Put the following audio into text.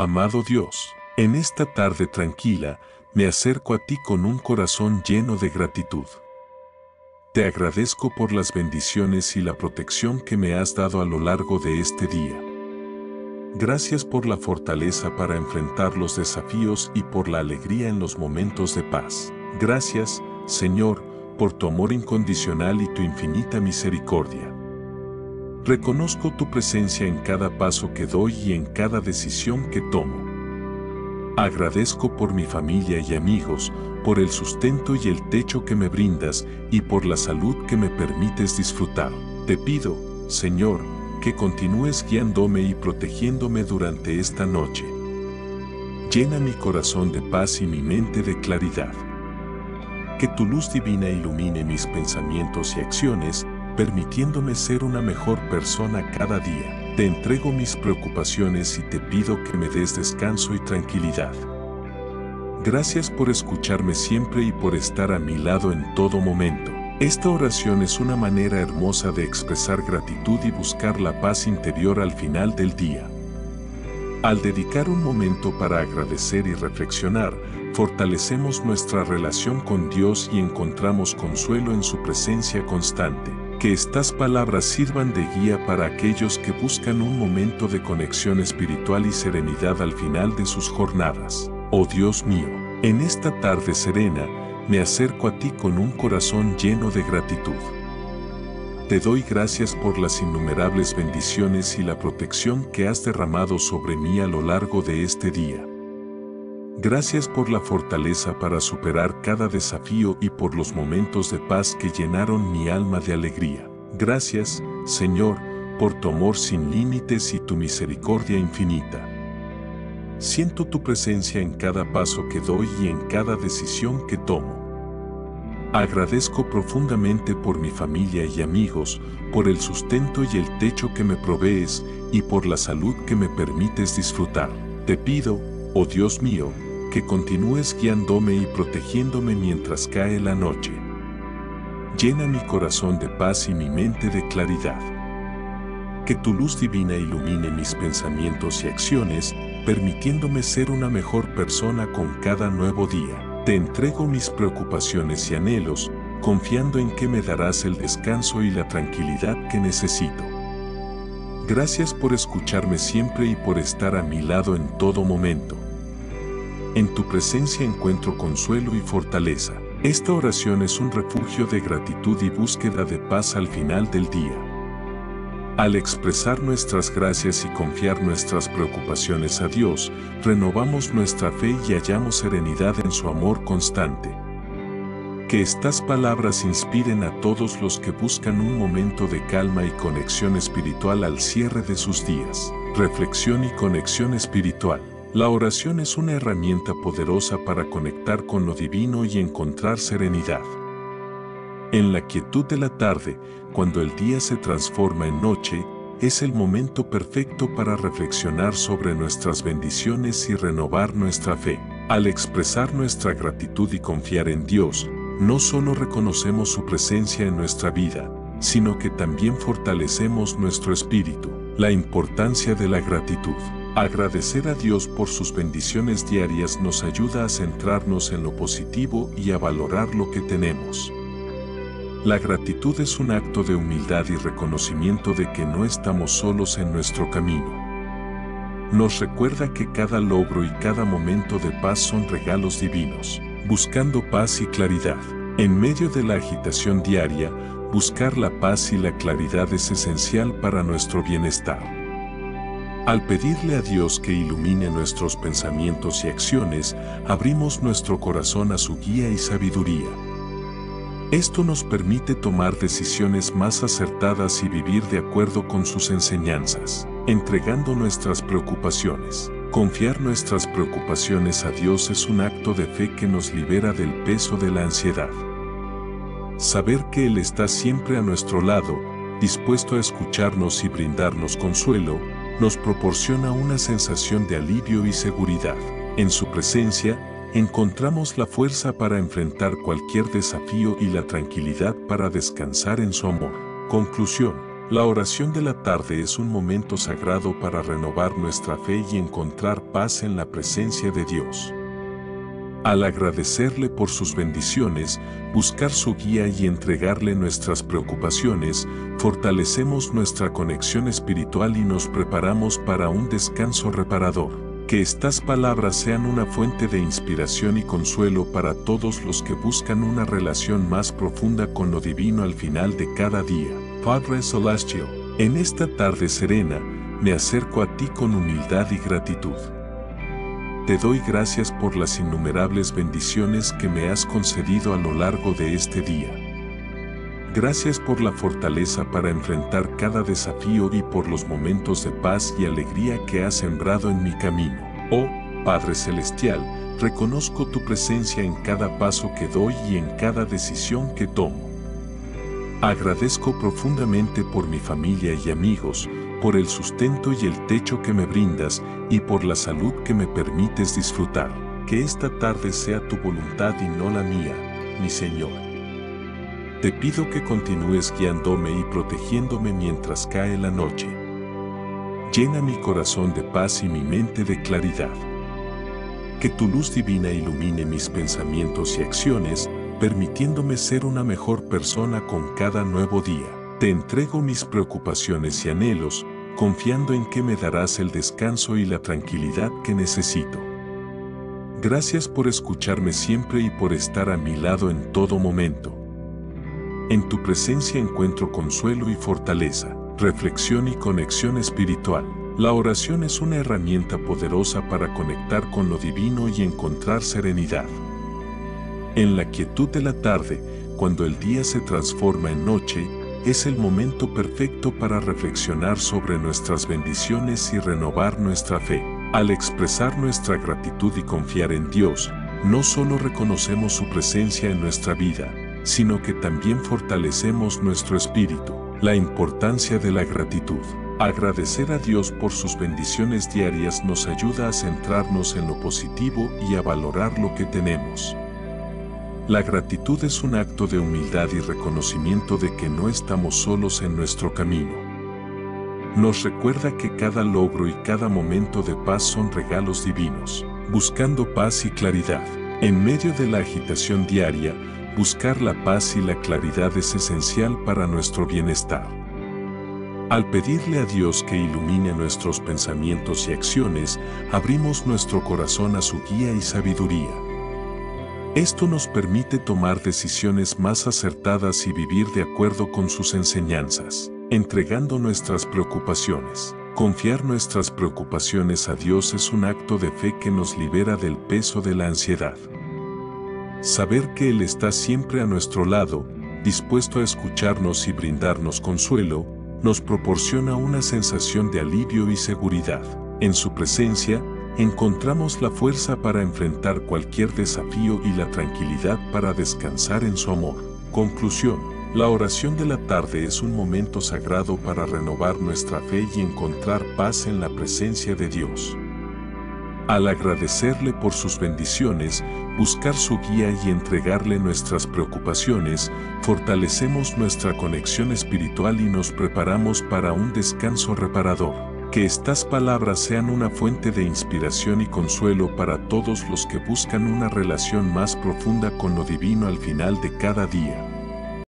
Amado Dios, en esta tarde tranquila, me acerco a ti con un corazón lleno de gratitud. Te agradezco por las bendiciones y la protección que me has dado a lo largo de este día. Gracias por la fortaleza para enfrentar los desafíos y por la alegría en los momentos de paz. Gracias, Señor, por tu amor incondicional y tu infinita misericordia. Reconozco tu presencia en cada paso que doy y en cada decisión que tomo. Agradezco por mi familia y amigos, por el sustento y el techo que me brindas y por la salud que me permites disfrutar. Te pido, Señor, que continúes guiándome y protegiéndome durante esta noche. Llena mi corazón de paz y mi mente de claridad. Que tu luz divina ilumine mis pensamientos y acciones, permitiéndome ser una mejor persona cada día. Te entrego mis preocupaciones y te pido que me des descanso y tranquilidad. Gracias por escucharme siempre y por estar a mi lado en todo momento. Esta oración es una manera hermosa de expresar gratitud y buscar la paz interior al final del día. Al dedicar un momento para agradecer y reflexionar, fortalecemos nuestra relación con Dios y encontramos consuelo en su presencia constante. Que estas palabras sirvan de guía para aquellos que buscan un momento de conexión espiritual y serenidad al final de sus jornadas. Oh Dios mío, en esta tarde serena, me acerco a ti con un corazón lleno de gratitud. Te doy gracias por las innumerables bendiciones y la protección que has derramado sobre mí a lo largo de este día. Gracias por la fortaleza para superar cada desafío y por los momentos de paz que llenaron mi alma de alegría. Gracias, Señor, por tu amor sin límites y tu misericordia infinita. Siento tu presencia en cada paso que doy y en cada decisión que tomo. Agradezco profundamente por mi familia y amigos, por el sustento y el techo que me provees y por la salud que me permites disfrutar. Te pido, oh Dios mío, que continúes guiándome y protegiéndome mientras cae la noche. Llena mi corazón de paz y mi mente de claridad. Que tu luz divina ilumine mis pensamientos y acciones, permitiéndome ser una mejor persona con cada nuevo día. Te entrego mis preocupaciones y anhelos, confiando en que me darás el descanso y la tranquilidad que necesito. Gracias por escucharme siempre y por estar a mi lado en todo momento. En tu presencia encuentro consuelo y fortaleza. Esta oración es un refugio de gratitud y búsqueda de paz al final del día. Al expresar nuestras gracias y confiar nuestras preocupaciones a Dios, renovamos nuestra fe y hallamos serenidad en su amor constante. Que estas palabras inspiren a todos los que buscan un momento de calma y conexión espiritual al cierre de sus días. Reflexión y conexión espiritual. La oración es una herramienta poderosa para conectar con lo divino y encontrar serenidad. En la quietud de la tarde, cuando el día se transforma en noche, es el momento perfecto para reflexionar sobre nuestras bendiciones y renovar nuestra fe. Al expresar nuestra gratitud y confiar en Dios, no solo reconocemos su presencia en nuestra vida, sino que también fortalecemos nuestro espíritu. La importancia de la gratitud. Agradecer a Dios por sus bendiciones diarias nos ayuda a centrarnos en lo positivo y a valorar lo que tenemos. La gratitud es un acto de humildad y reconocimiento de que no estamos solos en nuestro camino. Nos recuerda que cada logro y cada momento de paz son regalos divinos. Buscando paz y claridad. En medio de la agitación diaria, buscar la paz y la claridad es esencial para nuestro bienestar. Al pedirle a Dios que ilumine nuestros pensamientos y acciones, abrimos nuestro corazón a su guía y sabiduría. Esto nos permite tomar decisiones más acertadas y vivir de acuerdo con sus enseñanzas, entregando nuestras preocupaciones. Confiar nuestras preocupaciones a Dios es un acto de fe que nos libera del peso de la ansiedad. Saber que Él está siempre a nuestro lado, dispuesto a escucharnos y brindarnos consuelo, nos proporciona una sensación de alivio y seguridad. En su presencia, encontramos la fuerza para enfrentar cualquier desafío y la tranquilidad para descansar en su amor. Conclusión. La oración de la tarde es un momento sagrado para renovar nuestra fe y encontrar paz en la presencia de Dios. Al agradecerle por sus bendiciones, buscar su guía y entregarle nuestras preocupaciones, fortalecemos nuestra conexión espiritual y nos preparamos para un descanso reparador. Que estas palabras sean una fuente de inspiración y consuelo para todos los que buscan una relación más profunda con lo divino al final de cada día. Padre Celestial, en esta tarde serena, me acerco a ti con humildad y gratitud. Te doy gracias por las innumerables bendiciones que me has concedido a lo largo de este día. Gracias por la fortaleza para enfrentar cada desafío y por los momentos de paz y alegría que has sembrado en mi camino. Oh, Padre Celestial, reconozco tu presencia en cada paso que doy y en cada decisión que tomo. Agradezco profundamente por mi familia y amigos, por el sustento y el techo que me brindas y por la salud que me permites disfrutar. Que esta tarde sea tu voluntad y no la mía, mi Señor. Te pido que continúes guiándome y protegiéndome mientras cae la noche. Llena mi corazón de paz y mi mente de claridad. Que tu luz divina ilumine mis pensamientos y acciones, permitiéndome ser una mejor persona con cada nuevo día. Te entrego mis preocupaciones y anhelos, confiando en que me darás el descanso y la tranquilidad que necesito. Gracias por escucharme siempre y por estar a mi lado en todo momento. En tu presencia encuentro consuelo y fortaleza, reflexión y conexión espiritual. La oración es una herramienta poderosa para conectar con lo divino y encontrar serenidad. En la quietud de la tarde, cuando el día se transforma en noche, es el momento perfecto para reflexionar sobre nuestras bendiciones y renovar nuestra fe. Al expresar nuestra gratitud y confiar en Dios, no solo reconocemos su presencia en nuestra vida, sino que también fortalecemos nuestro espíritu. La importancia de la gratitud. Agradecer a Dios por sus bendiciones diarias nos ayuda a centrarnos en lo positivo y a valorar lo que tenemos. La gratitud es un acto de humildad y reconocimiento de que no estamos solos en nuestro camino. Nos recuerda que cada logro y cada momento de paz son regalos divinos. Buscando paz y claridad. En medio de la agitación diaria, buscar la paz y la claridad es esencial para nuestro bienestar. Al pedirle a Dios que ilumine nuestros pensamientos y acciones, abrimos nuestro corazón a su guía y sabiduría. Esto nos permite tomar decisiones más acertadas y vivir de acuerdo con sus enseñanzas, entregando nuestras preocupaciones. Confiar nuestras preocupaciones a Dios es un acto de fe que nos libera del peso de la ansiedad. Saber que Él está siempre a nuestro lado, dispuesto a escucharnos y brindarnos consuelo, nos proporciona una sensación de alivio y seguridad. En su presencia, encontramos la fuerza para enfrentar cualquier desafío y la tranquilidad para descansar en su amor. Conclusión. La oración de la tarde es un momento sagrado para renovar nuestra fe y encontrar paz en la presencia de Dios. Al agradecerle por sus bendiciones, buscar su guía y entregarle nuestras preocupaciones, fortalecemos nuestra conexión espiritual y nos preparamos para un descanso reparador. Que estas palabras sean una fuente de inspiración y consuelo para todos los que buscan una relación más profunda con lo divino al final de cada día.